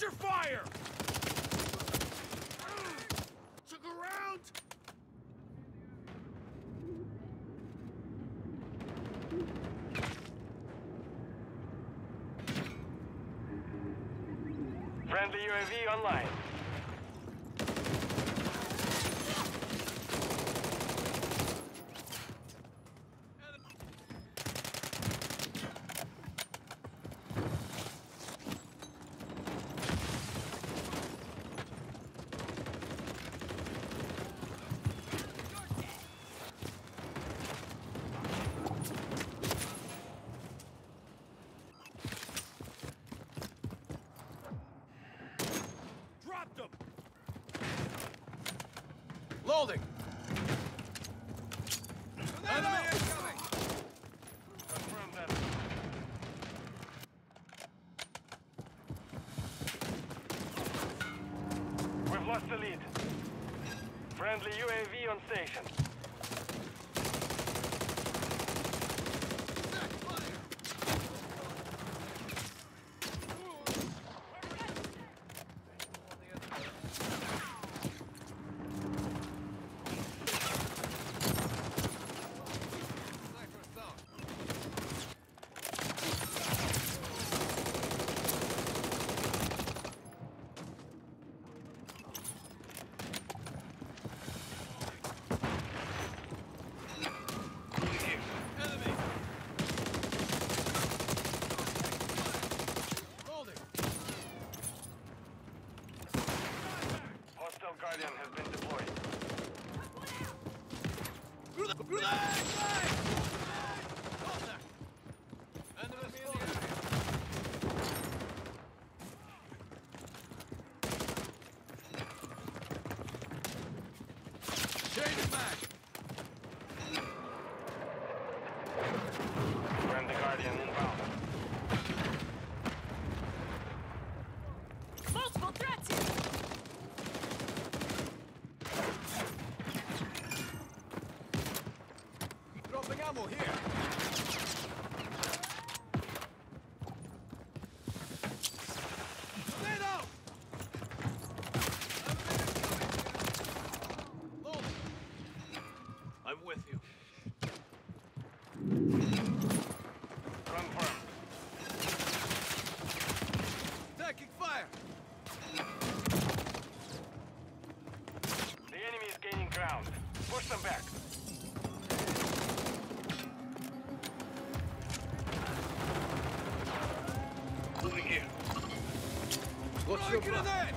Your fire! Took around! Friendly UAV online. Dropped them! That. We've lost the lead. Friendly UAV on station. trouble here. What's your plan?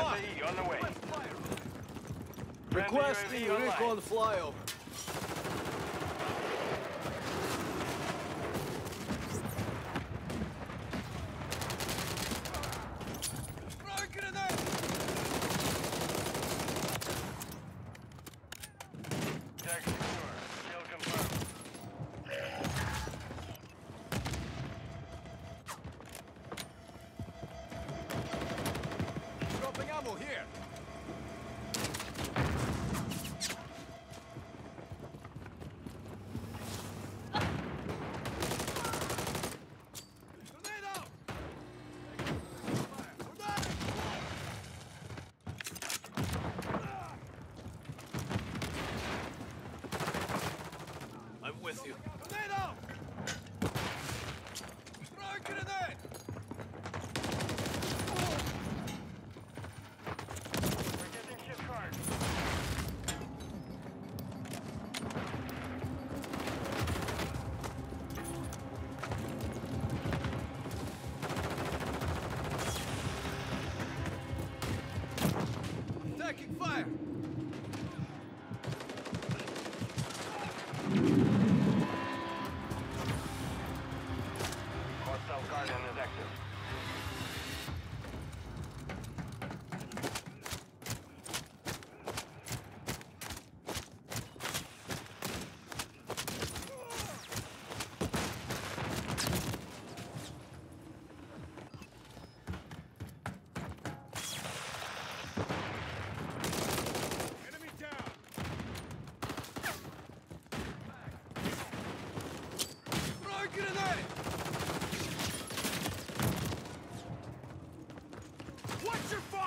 On the recon flyover.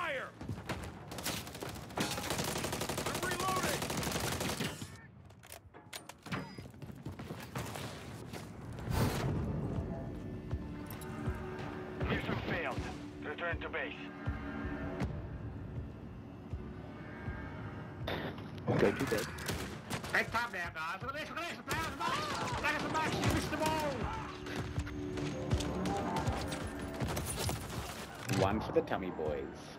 Fire! I'm reloading! Mission failed. Return to base. Good, you did. Hey, calm down, guys. Look at this, look at this. Look at this. Look at the match. You missed the ball. One for the tummy boys.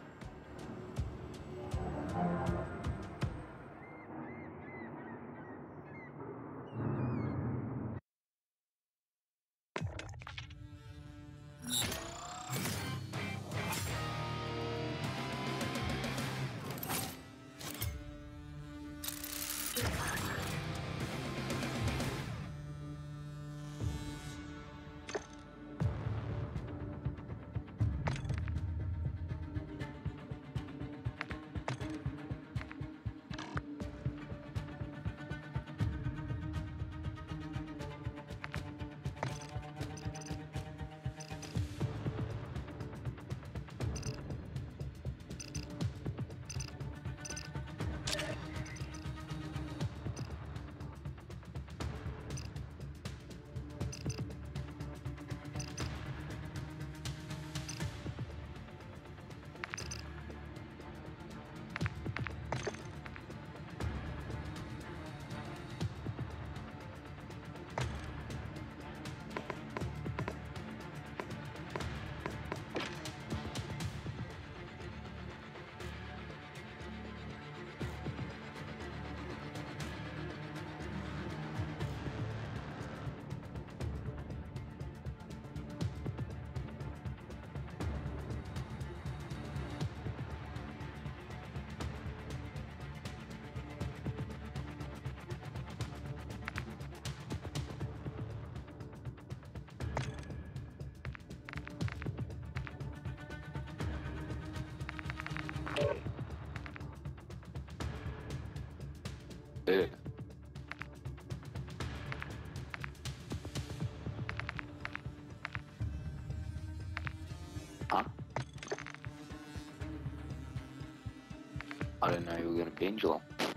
Know you were gonna binge them.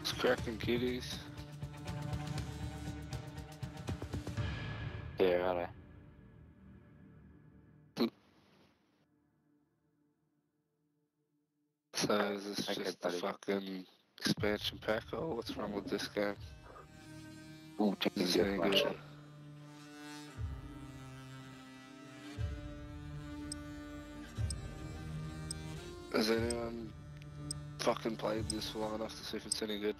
It's cracking kitties. Yeah, are So is this Okay, just the fucking expansion pack or what's wrong with this game? Ooh, check Is it any good? flashlight. Anyone fucking played this long enough to see if it's any good?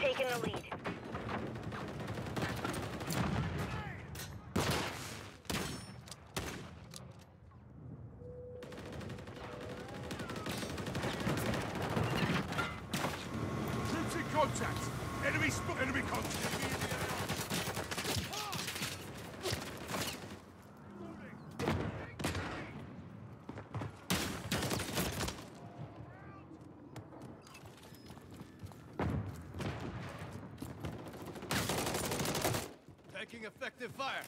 Taken the lead. Effective fire!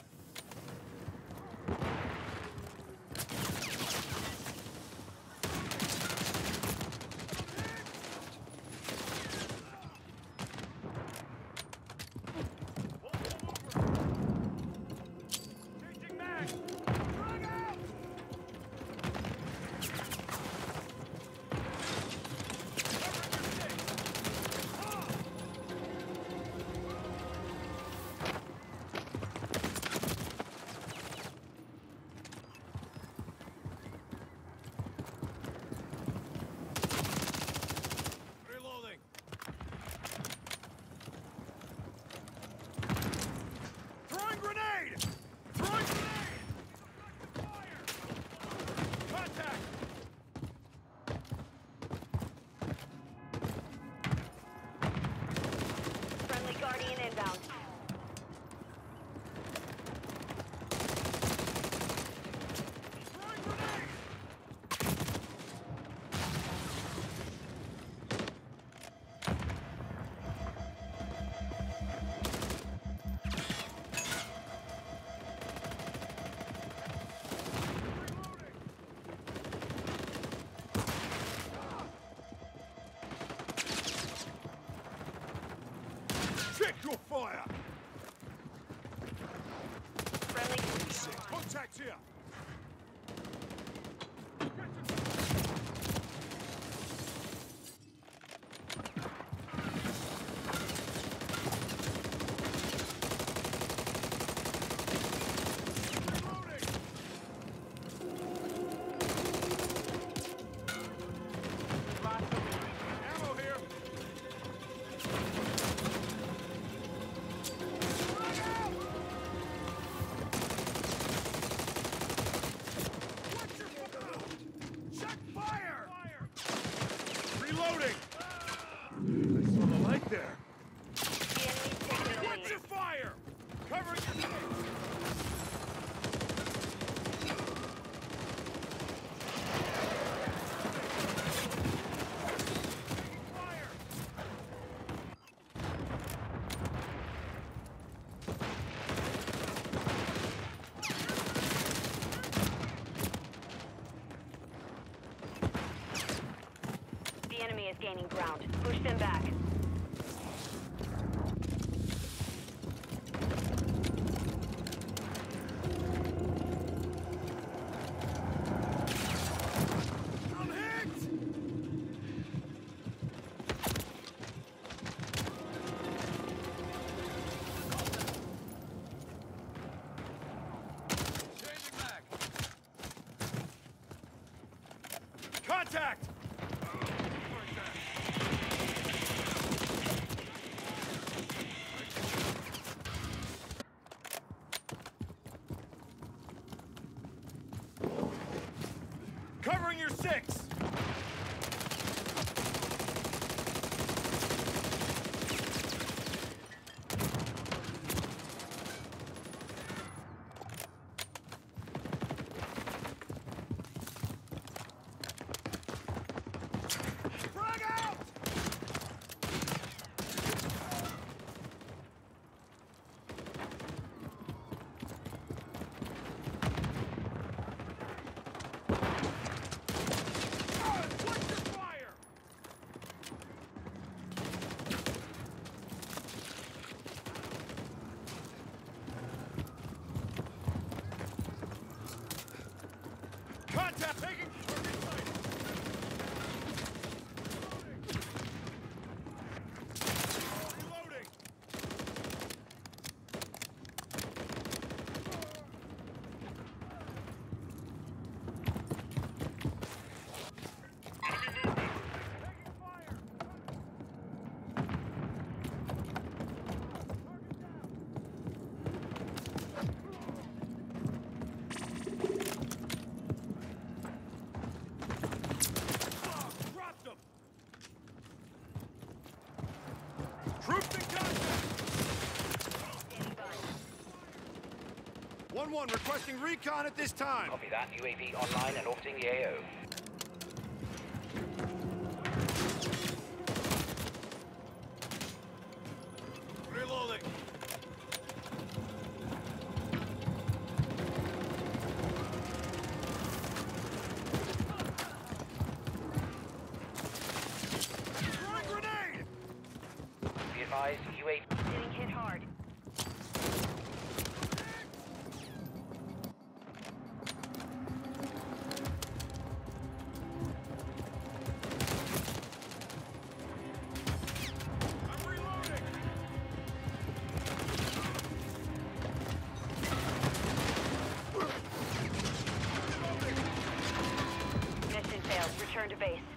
Is gaining ground. Push them back. six! Contact. 1-1 requesting recon at this time. Copy that. UAV online and orbiting the AO. to base.